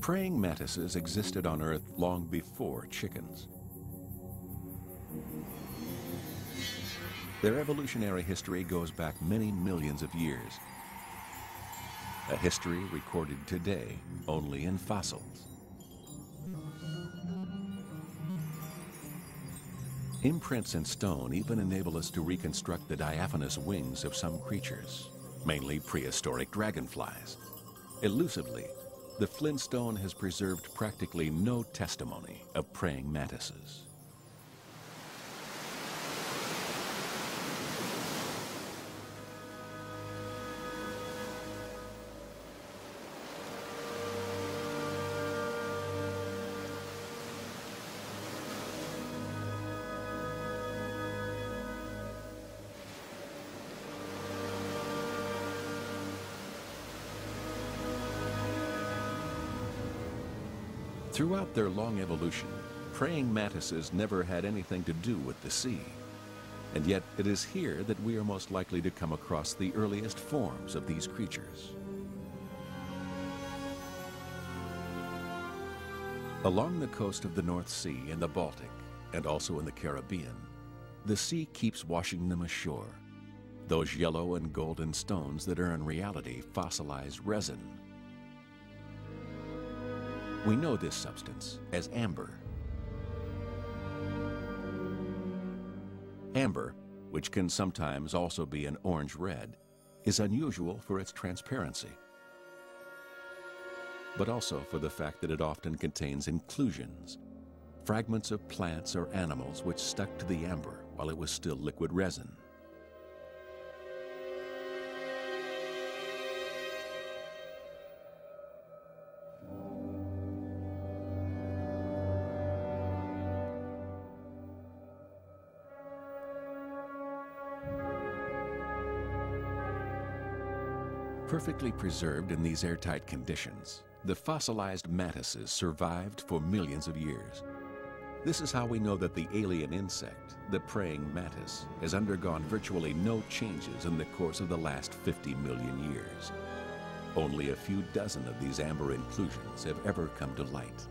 Praying mantises existed on Earth long before chickens. Their evolutionary history goes back many millions of years. A history recorded today only in fossils. Imprints in stone even enable us to reconstruct the diaphanous wings of some creatures, mainly prehistoric dragonflies. Elusively, the Flintstone has preserved practically no testimony of praying mantises. Throughout their long evolution, praying mantises never had anything to do with the sea. And yet it is here that we are most likely to come across the earliest forms of these creatures. Along the coast of the North Sea and the Baltic, and also in the Caribbean, the sea keeps washing them ashore. Those yellow and golden stones that are in reality fossilized resin we know this substance as amber. Amber, which can sometimes also be an orange-red, is unusual for its transparency, but also for the fact that it often contains inclusions, fragments of plants or animals which stuck to the amber while it was still liquid resin. Perfectly preserved in these airtight conditions, the fossilized mantises survived for millions of years. This is how we know that the alien insect, the praying mantis, has undergone virtually no changes in the course of the last 50 million years. Only a few dozen of these amber inclusions have ever come to light.